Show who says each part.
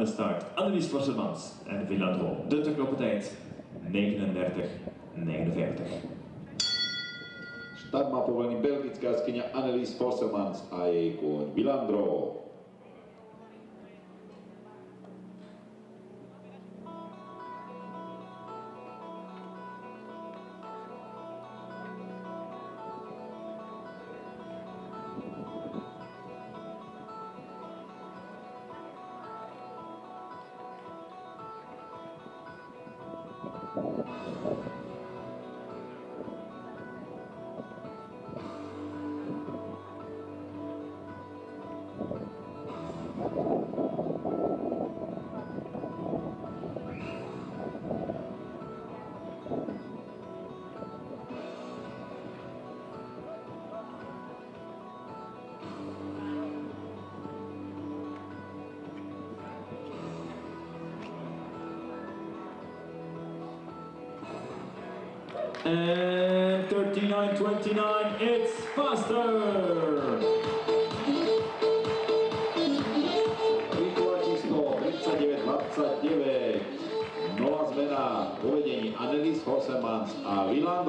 Speaker 1: de start Annelies Vosselmans en Villadro. de klopt tijd 39-49.
Speaker 2: van in belgijska skinja Annelies Vosselmans, a je Vilandro. はあ。
Speaker 1: And 39-29, it's faster!
Speaker 2: Rýchlo číslo 39-29. Nová zmena v povedení Annelies Vorsselmans a Wilandro.